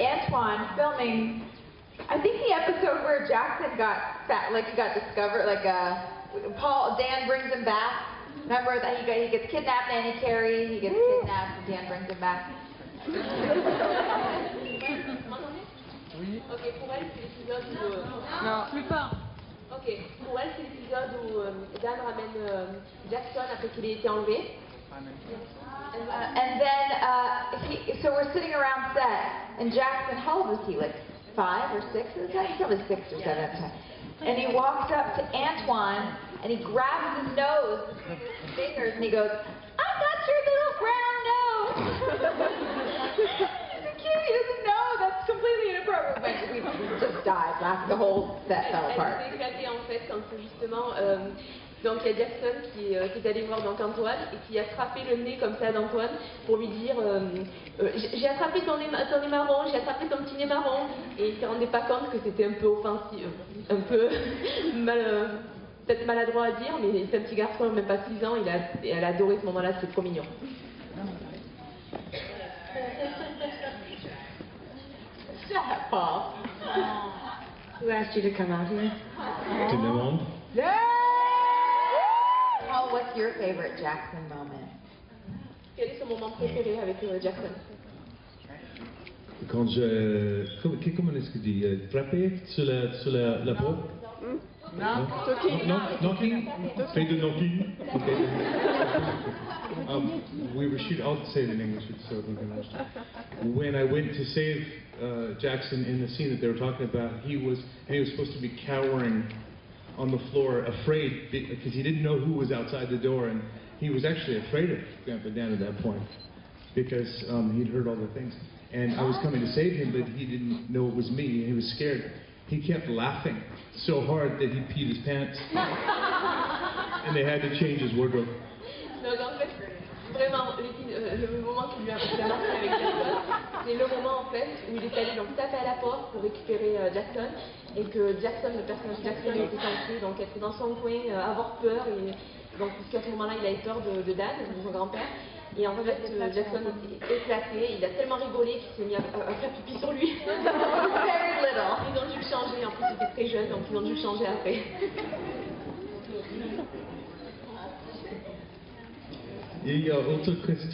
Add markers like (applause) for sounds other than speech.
Antwon filming, I think the episode where Jackson got fat, like he got discovered, like uh, Paul, Dan brings him back. Remember that he, got, he gets kidnapped, nanny Carrie, he gets kidnapped, and Dan brings him back. Oui. (laughs) Ok, pour elle, c'est l'épisode où. euh, Non. Plus fort. Ok, pour elle, c'est l'épisode où euh, Dan ramène euh, Jackson après qu'il ait été enlevé. Uh, and then, uh, he, so we're sitting around set, and Jackson, how old was he? Like five or six at the time? He's probably six or seven at the time. And he walks up to Antwon, and he grabs his nose, with his fingers, and he goes, I got your little brown nose. He's a kid, he doesn't know. That's completely inappropriate. But we, we just died. Laughed. The whole set fell apart. Donc il y a Jackson qui, euh, qui est allé voir donc Antoine et qui a frappé le nez comme ça d'Antoine pour lui dire euh, euh, j'ai attrapé ton nez, ma- ton nez marron, j'ai attrapé ton petit nez marron et il ne se rendait pas compte que c'était un peu offensif, un peu (laughs) mal, euh, peut-être maladroit à dire mais c'est un petit garçon, même pas 6 ans, il a, et elle a adoré ce moment-là, c'est trop mignon. Shut up, Paul. Who asked you to come out here? Tout le monde. Yeah! Paul, what's your favorite Jackson moment? Quel est son moment préféré avec Jackson Quand je... Comment, comment est-ce que dit euh, Frapper sur la, sur la, la peau Non. Knocking. Knocking. Say the knocking. Okay. (laughs) um, we were shooting. I'll say it in English. It's so English. When I went to save uh, Jackson in the scene that they were talking about, he was and he was supposed to be cowering on the floor, afraid because he didn't know who was outside the door, and he was actually afraid of Grandpa Dan at that point because um, he'd heard all the things. And I was coming to save him, but he didn't know it was me, and he was scared. He kept laughing so hard that he peed his pants, (laughs) and they had to change his wardrobe. Donc en fait, vraiment, le moment qui lui a, marqué c'est le moment en fait où il est allé donc taper à la porte pour récupérer euh, Jackson et que Jackson, le personnage Jackson était censé donc être dans son coin, euh, avoir peur et donc puisqu'à ce moment-là il avait peur de, de Dan, de son grand-père. Et en fait, euh, Jackson était éclaté, il a tellement rigolé qu'il s'est mis à, faire pipi sur lui. (laughs) Ils ont dû le changer, en plus il était très jeune, donc ils ont dû le changer après. Il y a autre question?